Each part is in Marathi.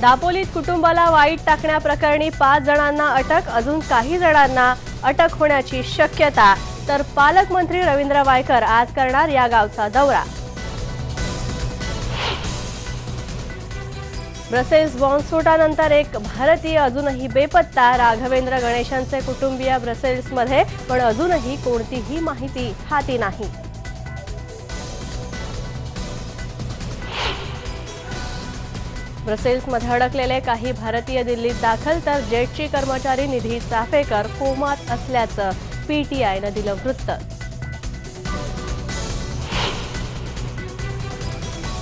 दापोलीत कुटुंबाला वाईट टाकण्याप्रकरणी पाच जणांना अटक अजून काही जणांना अटक होण्याची शक्यता तर पालकमंत्री रवींद्र वायकर आज करणार या गावचा दौरा. ब्रसेल्स बॉम्बस्फोटानंतर एक भारतीय अजूनही बेपत्ता राघवेंद्र गणेशांचे कुटुंबीय ब्रसेल्समध्ये पण अजूनही कोणतीही माहिती हाती नाही. ब्रसेल्समध्ये अडकलेले काही भारतीय दिल्लीत दाखल तर जेटची कर्मचारी निधी चाफेकर कोमात असल्याचं पीटीआयनं दिलं वृत्त.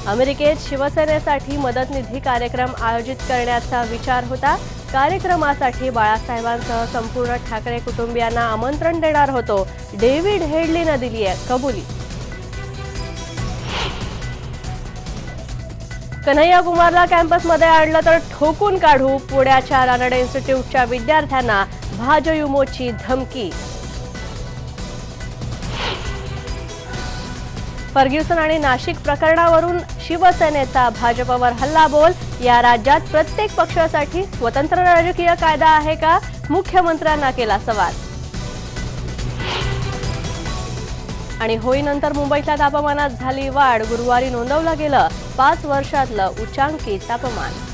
अमेरिकेत शिवसेनेसाठी मदत निधी कार्यक्रम आयोजित करण्याचा विचार होता. कार्यक्रमासाठी बाळासाहेबांसह संपूर्ण ठाकरे कुटुंबियांना आमंत्रण देणार होतो. डेव्हिड हेडलीनं दिली आहे कबुली. कन्हैया कुमारला कॅम्पसमध्ये आणलं तर ठोकून काढू पुण्याच्या रानडे इन्स्टिट्यूटच्या विद्यार्थ्यांना भाजयुमोची धमकी. फर्ग्युसन आणि नाशिक प्रकरणावरून शिवसेनेचा भाजपवर हल्लाबोल. या राज्यात प्रत्येक पक्षासाठी स्वतंत्र राजकीय कायदा आहे का? मुख्यमंत्र्यांना केला सवाल. आणि होईनंतर मुंबईतल्या तापमानात झाली वाढ. गुरुवारी नोंदवलं गेलं. पाच वर्षातलं उच्चांकी तापमान.